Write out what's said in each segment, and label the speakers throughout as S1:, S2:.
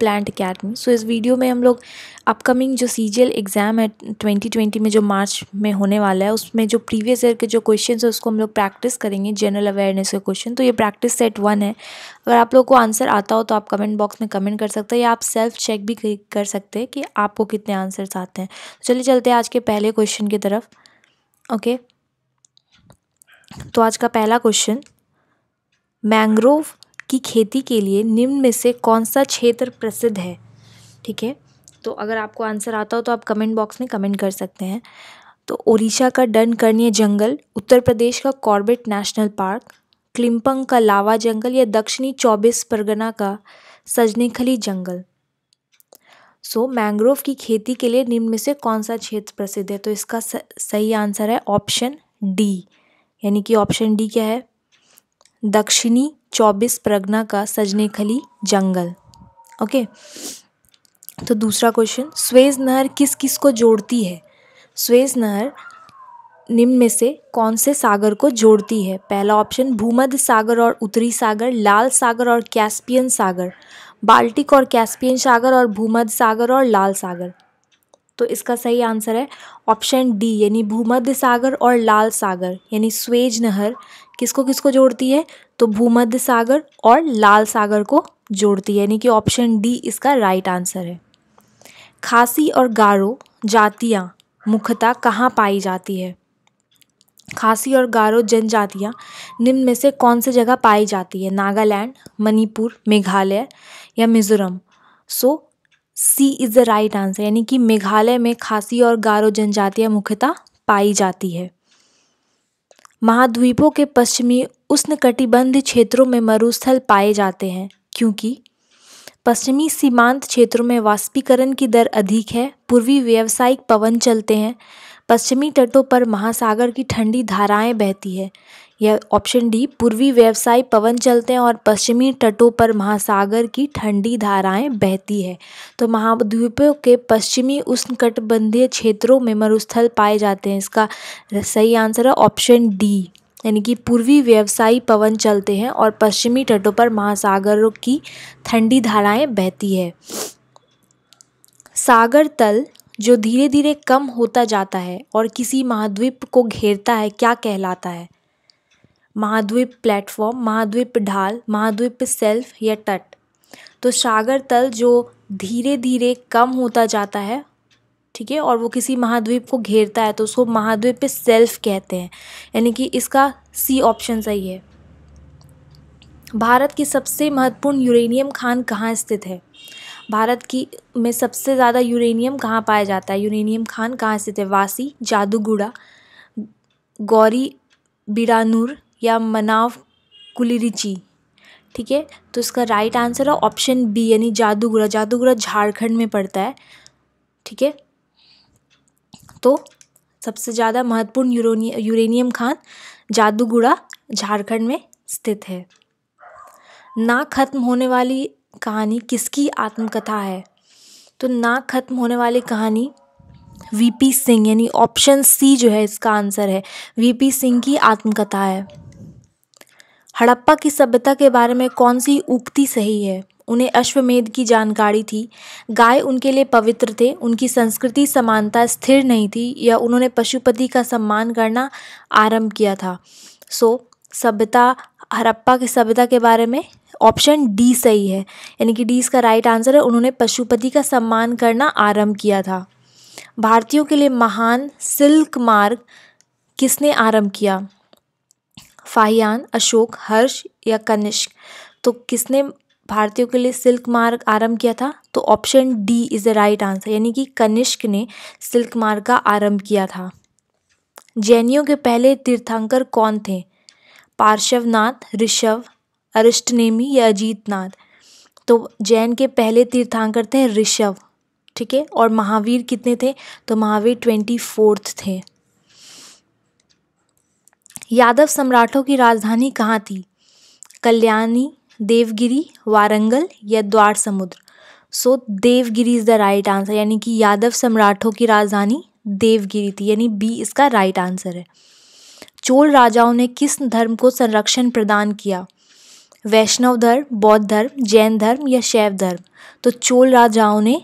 S1: Plant academy so इस video में हम लोग अपकमिंग जो सीजीएल एग्ज़ाम है 2020 में, जो मार्च में होने वाला है, उसमें जो प्रीवियस ईयर के जो क्वेश्चन है, उसको हम लोग प्रैक्टिस करेंगे जनरल अवेयरनेस के क्वेश्चन तो ये प्रैक्टिस सेट वन है। अगर आप लोग को आंसर आता हो तो आप कमेंट बॉक्स में कमेंट कर सकते हैं, या आप सेल्फ चेक भी कर सकते हैं कि आपको कितने आंसर्स आते हैं। चलिए चलते हैं आज के पहले क्वेश्चन की तरफ़। ओके तो आज का पहला क्वेश्चन मैंग्रोव की खेती के लिए निम्न में से कौन सा क्षेत्र प्रसिद्ध है? ठीक है? तो अगर आपको आंसर आता हो तो आप कमेंट बॉक्स में कमेंट कर सकते हैं। तो ओडिशा का दंडकर्णीय जंगल उत्तर प्रदेश का कॉर्बेट नेशनल पार्क क्लिम्पंग का लावा जंगल या दक्षिणी चौबीस परगना का सजनेखली जंगल। सो so, मैंग्रोव की खेती के लिए निम्न में से कौन सा क्षेत्र प्रसिद्ध है? तो इसका सही आंसर है ऑप्शन डी यानी कि ऑप्शन डी क्या है? दक्षिणी चौबीस परगना का सजनेखली जंगल। ओके? तो दूसरा क्वेश्चन स्वेज नहर किस किस को जोड़ती है? स्वेज नहर निम्न में से कौन से सागर को जोड़ती है? पहला ऑप्शन भूमध्य सागर और उत्तरी सागर, लाल सागर और कैस्पियन सागर। बाल्टिक और कैस्पियन सागर और भूमध्य सागर और लाल सागर। तो इसका सही आंसर है ऑप्शन डी, यानी भूमध्य सागर और लाल सागर, यानी स्वेज नहर। किसको किसको जोड़ती है? तो भूमध्य सागर और लाल सागर को जोड़ती है, यानी कि ऑप्शन डी इसका राइट आंसर है। खासी और गारो जातियाँ मुख्यतः कहाँ पाई जाती है? खासी और गारो जनजातियाँ निम्न में से कौन से जगह पाई जाती है? नागालैंड, मणिपुर, मेघालय या Mizoram. So C is the right answer यानी कि मेघालय में खासी और गारो जनजातियाँ मुख्यतः पाई जाती है। महाद्वीपों के पश्चिमी उष्णकटिबंधीय क्षेत्रों में मरुस्थल पाए जाते हैं, क्योंकि पश्चिमी सीमांत क्षेत्रों में वाष्पीकरण की दर अधिक है, पूर्वी व्यावसायिक पवन चलते हैं, पश्चिमी तटों पर महासागर की ठंडी धाराएँ बहती है। यह ऑप्शन डी पूर्वी व्यवसाय पवन चलते हैं और पश्चिमी तटों पर महासागर की ठंडी धाराएँ बहती है। तो महाद्वीपों के पश्चिमी उष्णकटिबंधीय क्षेत्रों में मरुस्थल पाए जाते हैं। इसका सही आंसर है ऑप्शन डी यानी कि पूर्वी व्यवसायी पवन चलते हैं और पश्चिमी तटों पर महासागरों की ठंडी धाराएँ बहती है। सागर तल, जो धीरे धीरे कम होता जाता है और किसी महाद्वीप को घेरता है, क्या कहलाता है? महाद्वीप प्लेटफॉर्म, महाद्वीप ढाल, महाद्वीप सेल्फ या तट। तो सागर तल जो धीरे धीरे कम होता जाता है, ठीक है, और वो किसी महाद्वीप को घेरता है तो उसको महाद्वीप सेल्फ कहते हैं। यानी कि इसका सी ऑप्शन सही है। भारत की सबसे महत्वपूर्ण यूरेनियम खान कहाँ स्थित है? भारत की में सबसे ज़्यादा यूरेनियम कहाँ पाया जाता है? यूरेनियम खान कहाँ स्थित है? वासी, जादूगुड़ा, गौरी, बिरानूर या मनाव कुलिरिची, ठीक है? तो इसका राइट आंसर है ऑप्शन बी यानी जादूगुड़ा जादूगुड़ा झारखंड में पड़ता है, ठीक है? तो सबसे ज़्यादा महत्वपूर्ण यूरोनियम यूरेनियम खान जादूगुड़ा झारखंड में स्थित है। ना खत्म होने वाली कहानी किसकी आत्मकथा है? तो ना खत्म होने वाली कहानी वीपी सिंह यानी ऑप्शन सी जो है इसका आंसर है। वीपी सिंह की आत्मकथा है। हड़प्पा की सभ्यता के बारे में कौन सी उक्ति सही है? उन्हें अश्वमेध की जानकारी थी। गाय उनके लिए पवित्र थे। उनकी संस्कृति समानता स्थिर नहीं थी या उन्होंने पशुपति का सम्मान करना आरंभ किया था। सो, सभ्यता, हड़प्पा की सभ्यता के बारे में ऑप्शन डी सही है। यानी कि डी इसका राइट आंसर है। उन्होंने पशुपति का सम्मान करना आरंभ किया था। भारतीयों के लिए महान सिल्क मार्ग किसने आरंभ किया? फाहियान, अशोक, हर्ष या कनिष्क। तो किसने भारतीयों के लिए सिल्क मार्ग आरंभ किया था? तो option D is the right answer, यानी कि कनिष्क ने सिल्क मार्ग का आरंभ किया था। जैनियों के पहले तीर्थंकर कौन थे? पार्श्वनाथ, ऋषभ, अरिष्टनेमी या अजीतनाथ? तो जैन के पहले तीर्थंकर थे ऋषभ, ठीक है? और महावीर कितने थे? तो महावीर ट्वेंटी फोर्थ थे। यादव सम्राटों की राजधानी कहाँ थी? कल्याणी, देवगिरी, वारंगल या Dwarasamudra? So Devagiri is the right answer यानी कि यादव सम्राटों की राजधानी देवगिरी थी, यानी बी इसका राइट आंसर है। चोल राजाओं ने किस धर्म को संरक्षण प्रदान किया? वैष्णव धर्म, बौद्ध धर्म, जैन धर्म या शैव धर्म? तो चोल राजाओं ने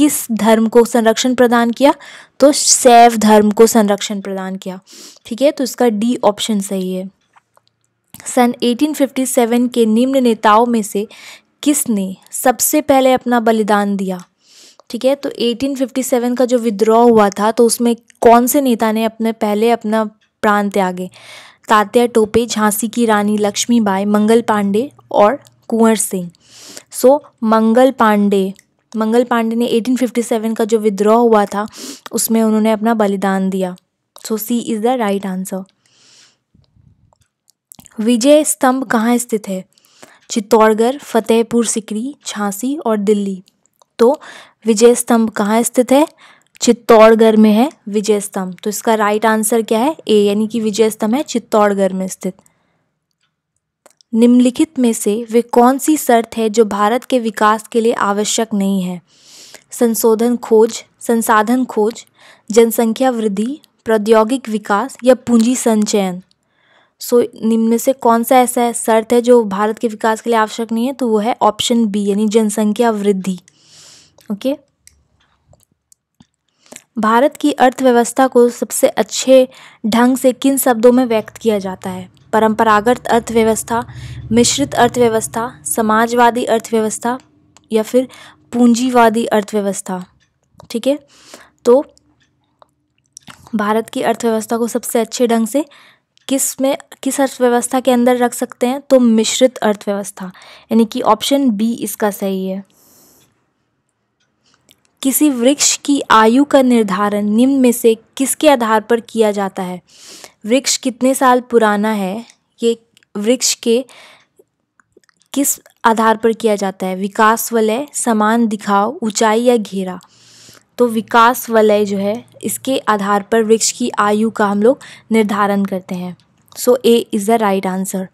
S1: किस धर्म को संरक्षण प्रदान किया? तो शैव धर्म को संरक्षण प्रदान किया। ठीक है? तो इसका डी ऑप्शन सही है। सन 1857 के निम्न नेताओं में से किसने सबसे पहले अपना बलिदान दिया? ठीक है? तो 1857 का जो विद्रोह हुआ था तो उसमें कौन से नेता ने अपने पहले अपना प्राण त्यागे? तात्या टोपे, झांसी की रानी लक्ष्मीबाई, मंगल पांडे और कुंवर सिंह। सो मंगल पांडे मंगल पांडे ने 1857 का जो विद्रोह हुआ था, उसमें उन्होंने अपना बलिदान दिया। So C is the right answer Vijay Stambh कहाँ स्थित है? चित्तौड़गढ़, फतेहपुर सिकरी, झांसी और दिल्ली। तो विजय स्तंभ कहाँ स्थित है? चित्तौड़गढ़ में है विजय स्तंभ। तो इसका राइट आंसर क्या है? ए यानी कि विजय स्तंभ है चित्तौड़गढ़ में स्थित। निम्नलिखित में से वे कौन सी शर्त है जो भारत के विकास के लिए आवश्यक नहीं है? संशोधन खोज, संसाधन खोज, जनसंख्या वृद्धि, प्रौद्योगिक विकास या पूंजी संचयन। सो, निम्न में से कौन सा ऐसा शर्त है जो भारत के विकास के लिए आवश्यक नहीं है? तो वो है ऑप्शन बी, यानी जनसंख्या वृद्धि। ओके? भारत की अर्थव्यवस्था को सबसे अच्छे ढंग से किन शब्दों में व्यक्त किया जाता है? परंपरागत अर्थव्यवस्था, मिश्रित अर्थव्यवस्था, समाजवादी अर्थव्यवस्था या फिर पूंजीवादी अर्थव्यवस्था। ठीक है? तो भारत की अर्थव्यवस्था को सबसे अच्छे ढंग से किसमें, किस अर्थव्यवस्था के अंदर रख सकते हैं? तो मिश्रित अर्थव्यवस्था, यानी कि ऑप्शन बी इसका सही है। किसी वृक्ष की आयु का निर्धारण निम्न में से किसके आधार पर किया जाता है? वृक्ष कितने साल पुराना है, ये वृक्ष के किस आधार पर किया जाता है? विकास वलय, समान दिखाव, ऊंचाई या घेरा? तो विकास वलय जो है, इसके आधार पर वृक्ष की आयु का हम लोग निर्धारण करते हैं। So A is the right answer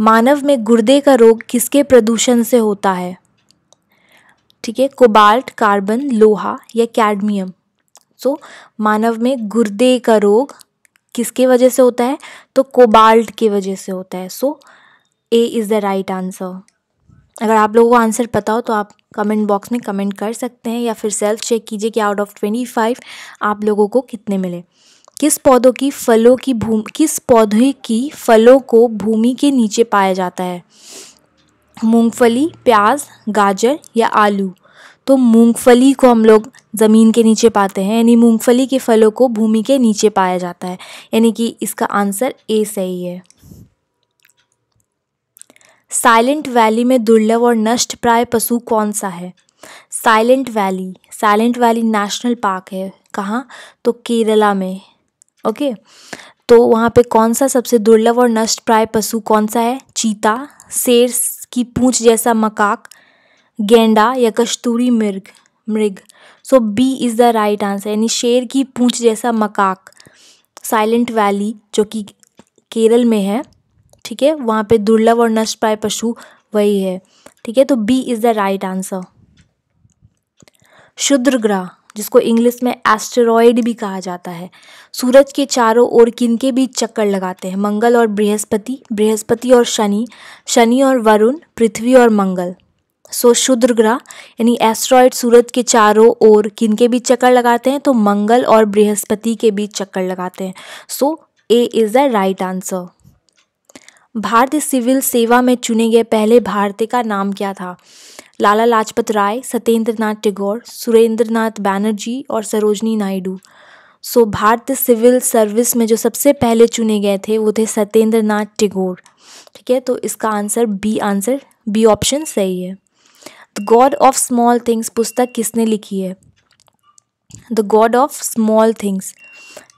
S1: मानव में गुर्दे का रोग किसके प्रदूषण से होता है? ठीक है, कोबाल्ट, कार्बन, लोहा या कैडमियम। सो मानव में गुर्दे का रोग किसके वजह से होता है? तो कोबाल्ट की वजह से होता है। So A is the right answer अगर आप लोगों को आंसर पता हो तो आप कमेंट बॉक्स में कमेंट कर सकते हैं या फिर सेल्फ चेक कीजिए कि आउट ऑफ़ ट्वेंटी फाइव आप लोगों को कितने मिले। किस पौधों की फलों की भूमि, किस पौधे की फलों को भूमि के नीचे पाया जाता है? मूंगफली, प्याज, गाजर या आलू? तो मूंगफली को हम लोग ज़मीन के नीचे पाते हैं, यानी मूंगफली के फलों को भूमि के नीचे पाया जाता है। यानी कि इसका आंसर ए सही है। साइलेंट वैली में दुर्लभ और नष्ट प्राय पशु कौन सा है? Silent Valley. Silent Valley National Park है। कहाँ? तो केरला में। ओके? तो वहाँ पे कौन सा सबसे दुर्लभ और नष्ट प्राय पशु कौन सा है? चीता, शेर की पूंछ जैसा मकाक गेंडा या कस्तूरी मृग मृग। So B is the right answer यानी शेर की पूंछ जैसा मकाक साइलेंट वैली जो कि केरल में है, ठीक है? वहाँ पे दुर्लभ और नष्ट प्राय पशु वही है, ठीक है? तो B is the right answer शुद्र ग्रह, जिसको इंग्लिश में एस्टेरॉयड भी कहा जाता है। सूरज के चारों ओर किनके बीच चक्कर लगाते हैं? मंगल और बृहस्पति बृहस्पति और शनि शनि और वरुण, पृथ्वी और मंगल। सो शुद्र ग्रह यानी एस्ट्रॉयड सूरज के चारों ओर किन के बीच चक्कर लगाते हैं? तो मंगल और बृहस्पति के बीच चक्कर लगाते हैं। So A is the right answer भारतीय सिविल सेवा में चुने गए पहले भारतीय का नाम क्या था? लाला लाजपत राय सत्येंद्र नाथ टैगोर सुरेंद्र नाथ बैनर्जी और सरोजनी नायडू। सो, भारतीय सिविल सर्विस में जो सबसे पहले चुने गए थे, वो थे सत्येंद्र नाथ टैगोर। ठीक है तो इसका answer B answer B option सही है। The God of Small Things पुस्तक किसने लिखी है? The God of Small Things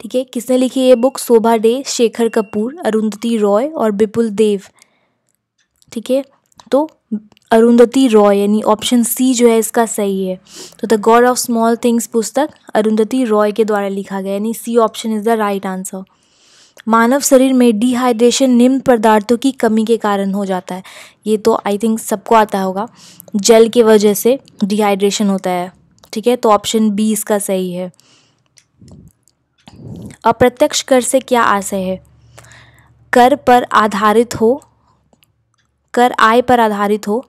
S1: ठीक है, किसने लिखी ये बुक शोभा डे, शेखर कपूर, अरुंधति रॉय और विपुल देव। ठीक है तो अरुंधति रॉय, यानी ऑप्शन सी जो है इसका सही है। तो the God of Small Things पुस्तक अरुंधति रॉय के द्वारा लिखा गया, यानी C option is the right answer मानव शरीर में डिहाइड्रेशन निम्न पदार्थों की कमी के कारण हो जाता है। ये तो आई थिंक सबको आता होगा। जल की वजह से डिहाइड्रेशन होता है। ठीक है? तो ऑप्शन बी इसका सही है। अप्रत्यक्ष कर से क्या आशय है? कर पर आधारित हो, कर आय पर आधारित हो,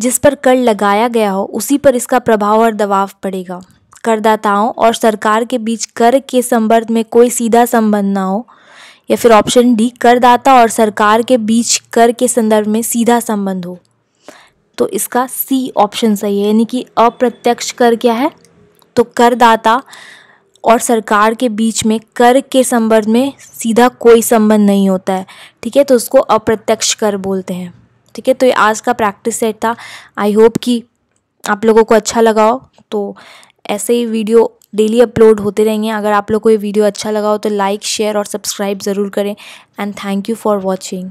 S1: जिस पर कर लगाया गया हो, उसी पर इसका प्रभाव और दबाव पड़ेगा। करदाताओं और सरकार के बीच कर के संबंध में कोई सीधा संबंध ना हो या फिर ऑप्शन डी, करदाता और सरकार के बीच कर के संदर्भ में सीधा संबंध हो। तो इसका सी ऑप्शन सही है, यानी कि अप्रत्यक्ष कर क्या है? तो करदाता और सरकार के बीच में कर के संबंध में सीधा कोई संबंध नहीं होता है, ठीक है? तो उसको अप्रत्यक्ष कर बोलते हैं, ठीक है? तो ये आज का प्रैक्टिस सेट था। आई होप कि आप लोगों को अच्छा लगा हो। तो ऐसे ही वीडियो डेली अपलोड होते रहेंगे। अगर आप लोग को ये वीडियो अच्छा लगा हो तो लाइक शेयर और सब्सक्राइब ज़रूर करें। And thank you for watching